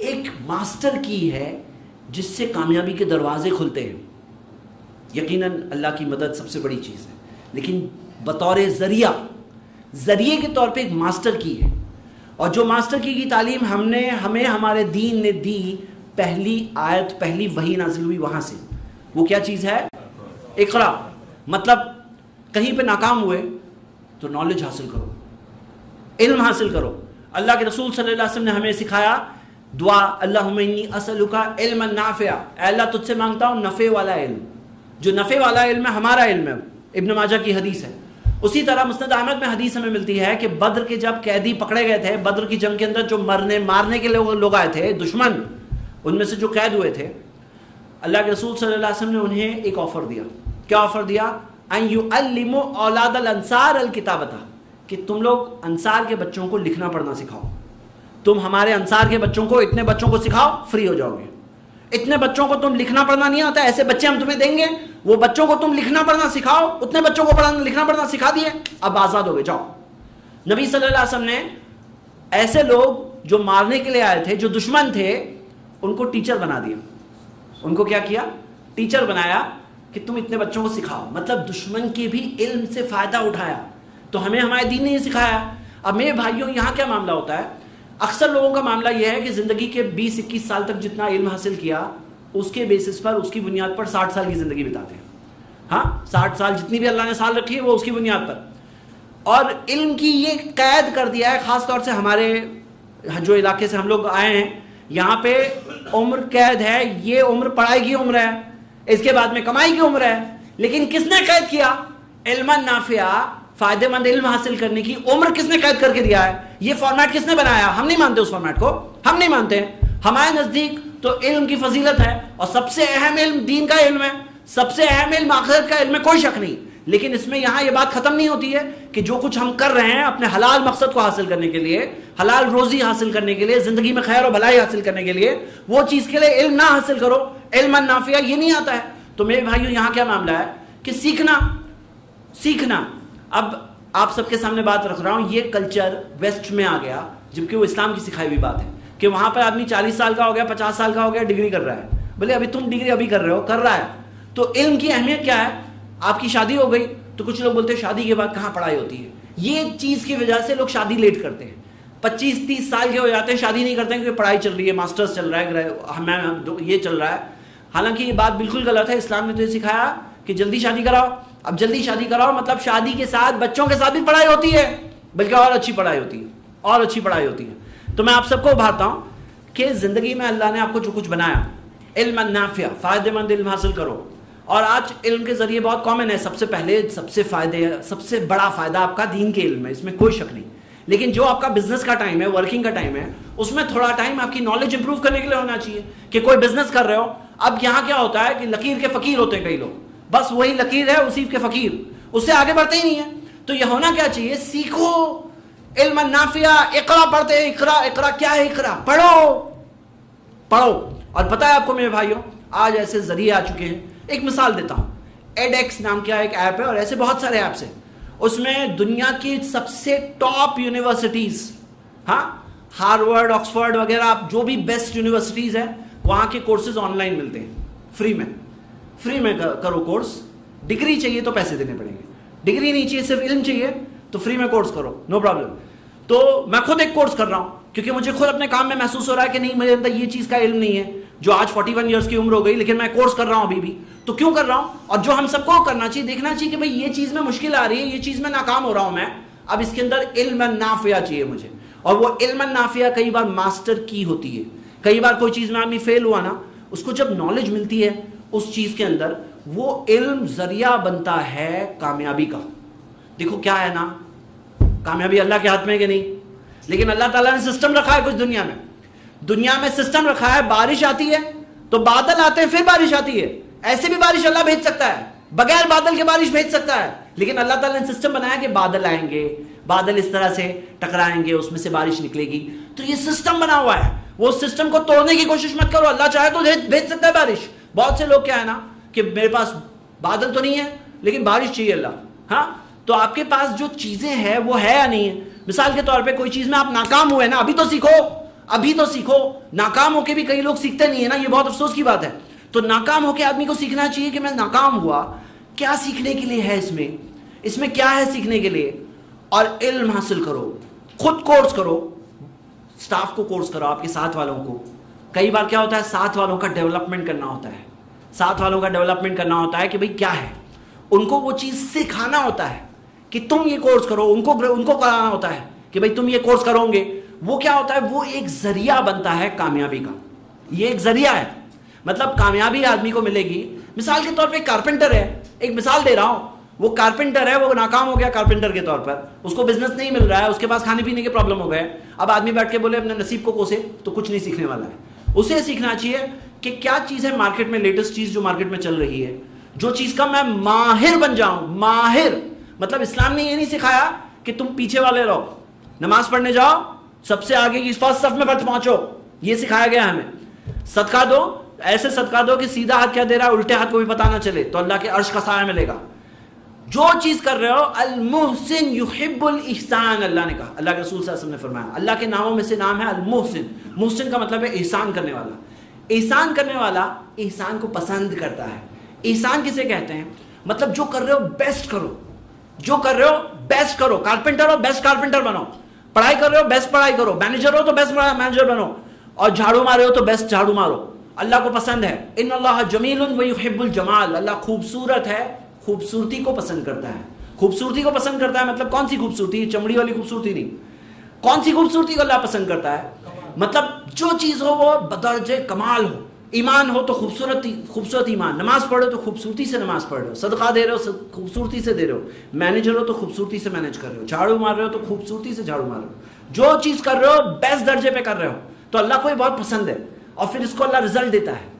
एक मास्टर की है जिससे कामयाबी के दरवाजे खुलते हैं। यकीनन अल्लाह की मदद सबसे बड़ी चीज़ है। लेकिन बतौर ज़रिया, ज़रिए के तौर पे एक मास्टर की है। और जो मास्टर की की तालीम हमने, हमें हमारे दीन ने दी, पहली आयत, पहली वही नाजिल हुई वहाँ से। वो क्या चीज़ है? इकरा। मतलब कहीं पे नाकाम हुए तो नॉलेज हासिल करो। इल्म हासिल करो। अल्लाह के रसूल सल्लल्लाहु अलैहि वसल्लम ने हमें सिखाया दुआ अल्लाह असलुका इल्म नाफिया। अल्लाह तुझसे माँगता हूँ, नफ़े वाला इल्म। जो नफ़े वाला इल्म है, हमारा इल्म है। इब्न माजा की हदीस है। उसी तरह मुस्द अहमद में हदीस हमें मिलती है कि बद्र के जब कैदी पकड़े गए थे, बद्र की जंग के अंदर जो मरने, मारने के लोग लोग आए थे, दुश्मन, उनमें से जो कैद हुए थे, अल्लाह के रसूल सल्लल्लाहु अलैहि वसल्लम ने उन्हें एक ऑफ़र दिया। क्या ऑफ़र दिया? अन यू औलाद अंसार अल किताबता, कि तुम लोग अंसार के बच्चों को लिखना, पढ़ना सिखाओ। तुम हमारे अंसार के बच्चों को, इतने बच्चों को सिखाओ फ्री हो जाओगे। इतने बच्चों को तुम लिखना पढ़ना नहीं आता, ऐसे बच्चे हम तुम्हें देंगे, वो बच्चों को तुम लिखना पढ़ना सिखाओ, उतने बच्चों को पढ़ना, लिखना पढ़ना सिखा दिए, अब आज़ाद हो गए, जाओ। नबी अलैहि वसल्लम ने ऐसे लोग जो मारने के लिए आए थे, जो दुश्मन थे, उनको टीचर बना दिया उनको क्या किया? टीचर बनाया कि तुम इतने बच्चों को सिखाओ। मतलब दुश्मन के भी इल्म से फ़ायदा उठाया। तो हमें हमारे दीन ने सिखाया। अब मेरे भाइयों, यहाँ क्या मामला होता है? अक्सर लोगों का मामला यह है कि ज़िंदगी के 20-21 साल तक जितना इल्म हासिल किया, उसके बेसिस पर उसकी बुनियाद पर 60 साल की ज़िंदगी बिताते हैं। हाँ 60 साल जितनी भी अल्लाह ने साल रखी है, वो उसकी बुनियाद पर। और इल्म की ये कैद कर दिया है खास तौर से हमारे जो इलाके से हम लोग आए हैं, यहाँ पे उम्र कैद है, ये उम्र पढ़ाई की उम्र है, इसके बाद में कमाई की उम्र है, लेकिन किसने कैद किया? इल्मन नाफिया फ़ायदेमंद इल्म हासिल करने की उम्र किसने कैद करके दिया है? ये फॉर्मेट किसने बनाया? हम नहीं मानते उस फॉर्मेट को। हम नहीं मानते। हैं हमारे नज़दीक तो इल्म की फजीलत है और सबसे अहम इल्म दीन का इल्म है। सबसे अहम इल्म आखिरत का इल्म है कोई शक नहीं। लेकिन इसमें यहाँ यह बात खत्म नहीं होती है कि जो कुछ हम कर रहे हैं अपने हलाल मकसद को हासिल करने के लिए, हलाल रोजी हासिल करने के लिए, ज़िंदगी में खैर और भलाई हासिल करने के लिए, वो चीज़ के लिए इल्म ना हासिल करो। इल्म नाफिया ये नहीं आता है। तो मेरे भाइयों, यहाँ क्या मामला है? कि सीखना सीखना अब आप सबके सामने बात रख रहा हूँ, ये कल्चर वेस्ट में आ गया, जबकि वो इस्लाम की सिखाई हुई बात है कि वहाँ पर आदमी चालीस साल का हो गया, पचास साल का हो गया डिग्री कर रहा है। बोले, अभी तुम डिग्री अभी कर रहे हो, कर रहा है। तो इल्म की अहमियत क्या है? आपकी शादी हो गई तो कुछ लोग बोलते हैं, शादी के बाद कहाँ पढ़ाई होती है? ये चीज़ की वजह से लोग शादी लेट करते हैं। पच्चीस, तीस साल के हो जाते हैं, शादी नहीं करते हैं, क्योंकि पढ़ाई चल रही है मास्टर्स चल रहा है ये चल रहा है। हालाँकि ये बात बिल्कुल गलत है इस्लाम ने तो ये सिखाया कि जल्दी शादी कराओ अब जल्दी शादी कराओ मतलब शादी के साथ बच्चों के साथ भी पढ़ाई होती है, बल्कि और अच्छी पढ़ाई होती है, और अच्छी पढ़ाई होती है। तो मैं आप सबको उभारता हूँ कि ज़िंदगी में अल्लाह ने आपको जो कुछ बनाया, इल्म नाफिया, फ़ायदेमंद इल्म हासिल करो। और आज इल्म के ज़रिए बहुत कॉमन है, सबसे पहले सबसे फ़ायदे, सबसे बड़ा फ़ायदा आपका दीन के इल्म है, इसमें कोई शक नहीं। लेकिन जो आपका बिज़नेस का टाइम है वर्किंग का टाइम है, उसमें थोड़ा टाइम आपकी नॉलेज इंप्रूव करने के लिए होना चाहिए कि कोई बिज़नेस कर रहे हो। अब यहाँ क्या होता है कि लकीर के फकीर होते हैं कई लोग। बस वही लकीर है उसी के फकीर। उससे आगे बढ़ते ही नहीं है। तो यह होना क्या चाहिए? सीखो। इल्म नाफिया, इकरा पढ़ते हैं, इकरा इकरा क्या है इकरा? पढ़ो। पढ़ो। और पता है आपको मेरे भाइयों, आज ऐसे ज़रिए आ चुके हैं। एक मिसाल देता हूँ। एडेक्स नाम का एक ऐप है और ऐसे बहुत सारे ऐप्स हैं। उसमें दुनिया की सबसे टॉप यूनिवर्सिटीज हाँ हार्वर्ड, ऑक्सफोर्ड वगैरह आप जो भी बेस्ट यूनिवर्सिटीज है, वहाँ के कोर्सेज ऑनलाइन मिलते हैं, फ्री में। फ्री में करो कोर्स। डिग्री चाहिए तो पैसे देने पड़ेंगे। डिग्री नहीं चाहिए, सिर्फ़ इल्म चाहिए तो फ्री में कोर्स करो, नो प्रॉब्लम। तो मैं खुद एक कोर्स कर रहा हूँ, क्योंकि मुझे खुद अपने काम में महसूस हो रहा है कि नहीं मेरे अंदर ये चीज़ का इल्म नहीं है, जो आज 41 इयर्स की उम्र हो गई, लेकिन मैं कोर्स कर रहा हूँ अभी भी। तो क्यों कर रहा हूँ? और जो हम सबको करना चाहिए, देखना चाहिए कि भाई ये चीज़ में मुश्किल आ रही है, ये चीज़ में नाकाम हो रहा हूँ मैं। अब इसके अंदर इल्म नाफिया चाहिए मुझे। और वो इल्म नाफिया कई बार मास्टर की होती है। कई बार कोई चीज़ में आदमी फेल हुआ ना, उसको जब नॉलेज मिलती है उस चीज़ के अंदर वो इल्म ज़रिया बनता है कामयाबी का। देखो क्या है ना? कामयाबी अल्लाह के हाथ में कि नहीं? लेकिन अल्लाह ताला ने सिस्टम रखा है कुछ दुनिया में। दुनिया में सिस्टम रखा है, बारिश आती है तो बादल आते हैं, फिर बारिश आती है। ऐसे भी बारिश अल्लाह भेज सकता है, बगैर बादल के बारिश भेज सकता है। लेकिन अल्लाह ताला ने सिस्टम बनाया कि बादल आएँगे, बादल इस तरह से टकराएँगे, उसमें से बारिश निकलेगी। तो ये सिस्टम बना हुआ है। वो सिस्टम को तोड़ने की कोशिश मत करो, अल्लाह चाहे तो भेज सकता है बारिश। बहुत से लोग क्या है ना, कि मेरे पास बादल तो नहीं है, लेकिन बारिश चाहिए अल्लाह। हाँ? तो आपके पास जो चीज़ें हैं, वो है या नहीं है? मिसाल के तौर पे कोई चीज़ में आप नाकाम हुए ना, अभी तो सीखो, अभी तो सीखो। नाकाम होके भी कई लोग सीखते नहीं है ना, ये बहुत अफसोस की बात है। तो नाकाम होके आदमी को सीखना चाहिए कि मैं नाकाम हुआ। क्या सीखने के लिए है इसमें? इसमें क्या है सीखने के लिए? और इल्म हासिल करो, खुद कोर्स करो। स्टाफ को कोर्स करो, आपके साथ वालों को। कई बार क्या होता है, साथ वालों का डेवलपमेंट करना होता है। साथ वालों का डेवलपमेंट करना होता है कि भाई क्या है? उनको वो चीज़ सिखाना होता है कि तुम ये कोर्स करो, उनको उनको कराना होता है कि भाई तुम ये कोर्स करोगे। वो क्या होता है, वो एक ज़रिया बनता है कामयाबी का। ये एक ज़रिया है। मतलब कामयाबी आदमी को मिलेगी। मिसाल के तौर पे कारपेंटर है। एक मिसाल दे रहा हूँ। वो कारपेंटर है, वो नाकाम हो गया कारपेंटर के तौर पर। उसको बिज़नेस नहीं मिल रहा है, उसके पास खाने पीने के प्रॉब्लम हो गए। अब आदमी बैठ के बोले, अपने नसीब को कोसे तो कुछ नहीं सीखने वाला है। उसे सीखना चाहिए कि क्या चीज़ है मार्केट में लेटेस्ट चीज़ जो मार्केट में चल रही है। जो चीज़ का मैं माहिर बन जाऊँ, माहिर। मतलब इस्लाम ने ये नहीं सिखाया कि तुम पीछे वाले रहो। नमाज़ पढ़ने जाओ, सबसे आगे की फ़र्स्ट सफ में बच पहुंचो। ये सिखाया गया हमें। सदका दो, ऐसे सदका दो कि सीधा हाथ क्या दे रहा है, उल्टे हाथ को भी पता ना चले तो अल्लाह के अर्श का साया मिलेगा। जो चीज़ कर रहे हो अल मुहसिन युहिब्बुल ihsan अल्लाह ने कहा। अल्लाह के रसूल ने फरमाया, अल्लाह के नामों में से नाम है अल मुहसिन का मतलब है एहसान करने वाला। एहसान करने वाला एहसान को पसंद करता है। एहसान किसे कहते हैं? मतलब जो कर रहे हो बेस्ट करो। जो कर रहे हो बेस्ट करो। कारपेंटर हो बेस्ट कारपेंटर बनो। पढ़ाई कर रहे हो बेस्ट पढ़ाई करो। मैनेजर हो तो बेस्ट मैनेजर बनो। और झाड़ू मारे हो तो बेस्ट झाड़ू मारो। अल्लाह को पसंद है। इन अल्लाह जमील जमाल। अल्लाह खूबसूरत है खूबसूरती को पसंद करता है। खूबसूरती को पसंद करता है मतलब कौन सी खूबसूरती? चमड़ी वाली खूबसूरती नहीं। कौन सी खूबसूरती को अल्लाह पसंद करता है? मतलब जो चीज़ हो, वो बदरजे कमाल हो। ईमान हो तो खूबसूरत खूबसूरत ईमान। नमाज़ पढ़ो तो खूबसूरती से नमाज़ पढ़ रहे हो। सदका दे रहे हो खूबसूरती से दे रहे हो। मैनेजर हो तो खूबसूरती से मैनेज कर रहे हो। झाड़ू मार रहे हो तो खूबसूरती से झाड़ू मार रहे हो। जो चीज़ कर रहे हो बेस्ट दर्जे पे कर रहे हो। तो अल्लाह को ये बहुत पसंद है। और फिर इसको अल्लाह रिज़ल्ट देता है।